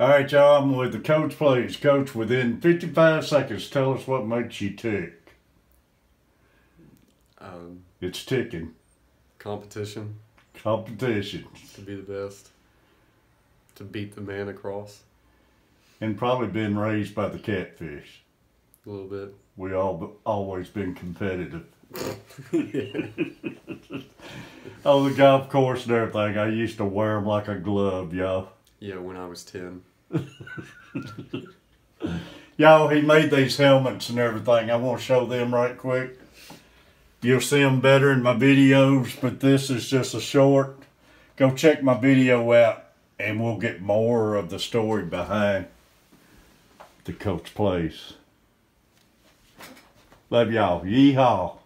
All right, y'all, I'm with the coach plays. Coach, within 55 seconds, tell us what makes you tick. Um, It's ticking. competition Competition. to be the best. To beat the man across And probably been raised by the catfish. a little bit. We all always been competitive. On the golf course and everything, I used to wear them like a glove, y'all. Yeah, when I was 10. Y'all, he made these helmets and everything. I want to show them right quick. You'll see them better in my videos, but this is just a short. Go check my video out, and we'll get more of the story behind the coach plays. Love y'all. Yeehaw.